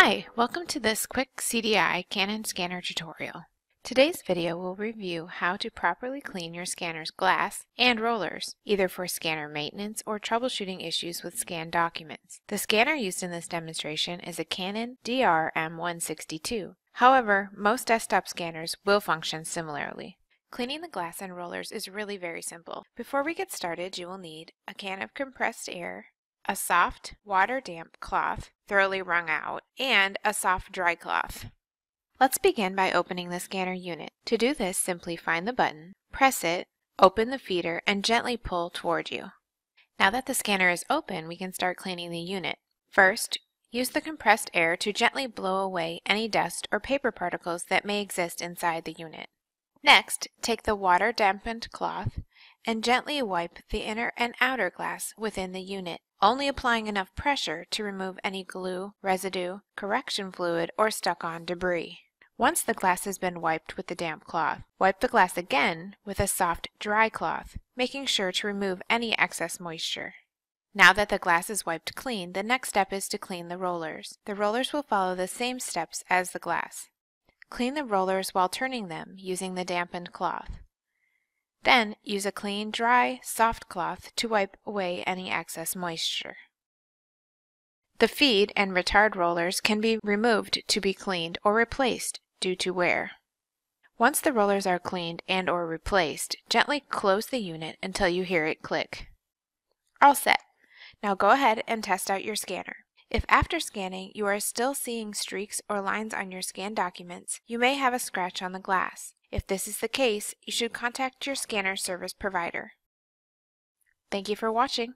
Hi, welcome to this quick CDI Canon scanner tutorial. Today's video will review how to properly clean your scanner's glass and rollers, either for scanner maintenance or troubleshooting issues with scanned documents. The scanner used in this demonstration is a Canon DRM162. However, most desktop scanners will function similarly. Cleaning the glass and rollers is really very simple. Before we get started, you will need a can of compressed air, a soft, water-damp cloth, thoroughly wrung out, and a soft dry cloth. Let's begin by opening the scanner unit. To do this, simply find the button, press it, open the feeder, and gently pull toward you. Now that the scanner is open, we can start cleaning the unit. First, use the compressed air to gently blow away any dust or paper particles that may exist inside the unit. Next, take the water-dampened cloth and gently wipe the inner and outer glass within the unit, only applying enough pressure to remove any glue, residue, correction fluid, or stuck-on debris. Once the glass has been wiped with the damp cloth, wipe the glass again with a soft, dry cloth, making sure to remove any excess moisture. Now that the glass is wiped clean, the next step is to clean the rollers. The rollers will follow the same steps as the glass. Clean the rollers while turning them using the dampened cloth. Then use a clean, dry, soft cloth to wipe away any excess moisture. The feed and retard rollers can be removed to be cleaned or replaced due to wear. Once the rollers are cleaned and or replaced, gently close the unit until you hear it click. All set. Now go ahead and test out your scanner. If after scanning you are still seeing streaks or lines on your scanned documents, you may have a scratch on the glass. If this is the case, you should contact your scanner service provider. Thank you for watching.